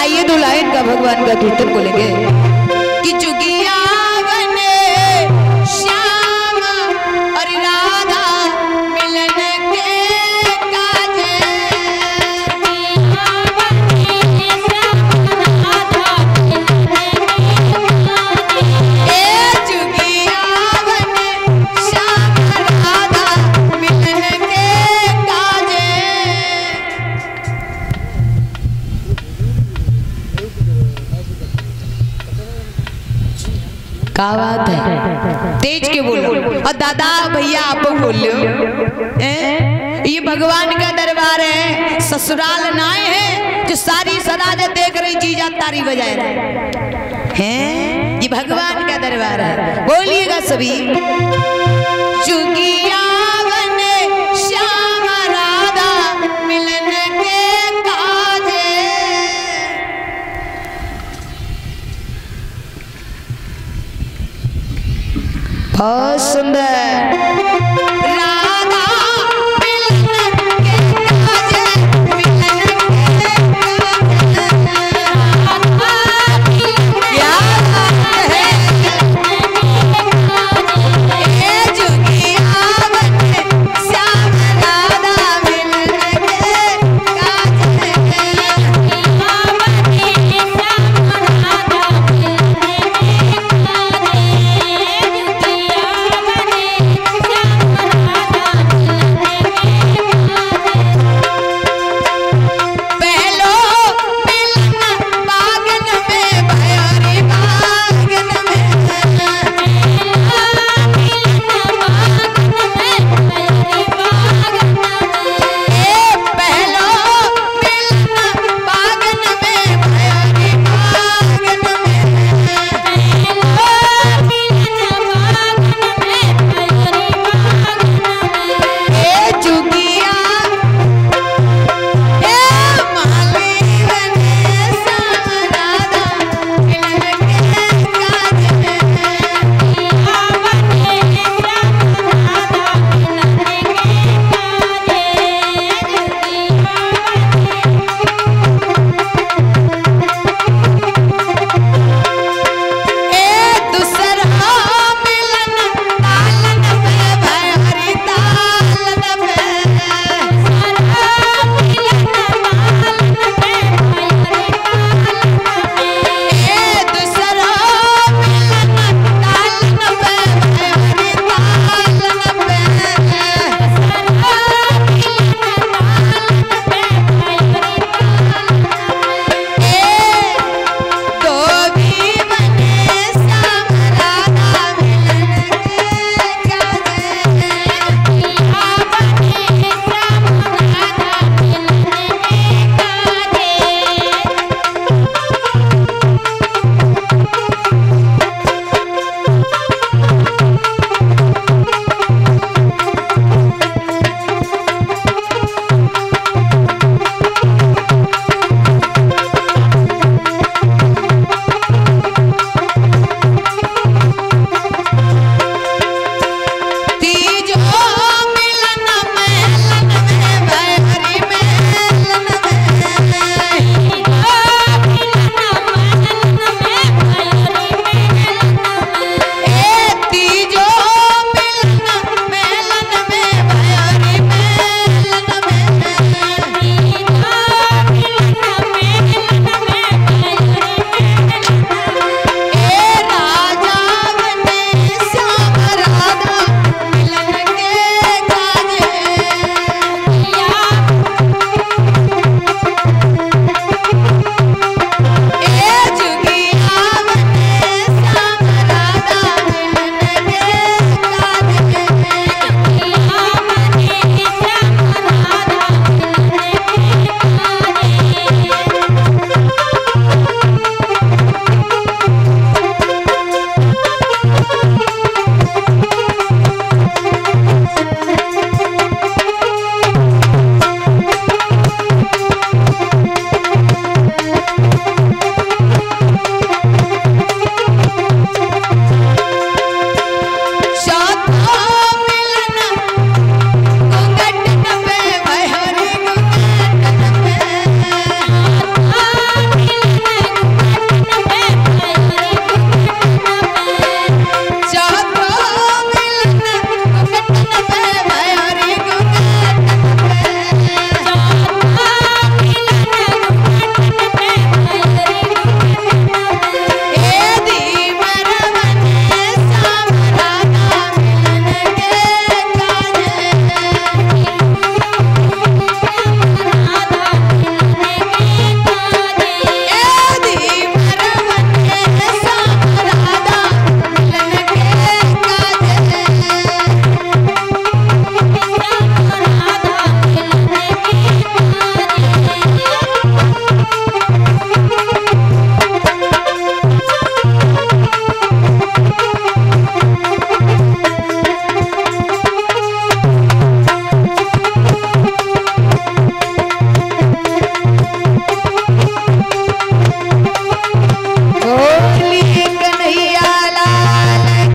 आइए दो लाइन का भगवान का कीर्तन बोलेंगे कि चुगिया का बात है? तेज के बोलो? और दादा, भैया, आप बोलो? ये भगवान का दरबार है, ससुराल नाए है, जो सारी सराज देख रही चीज़ तारी बजाय हैं। ये भगवान का दरबार है। बोलिएगा सभी। चुगिया सुंदर।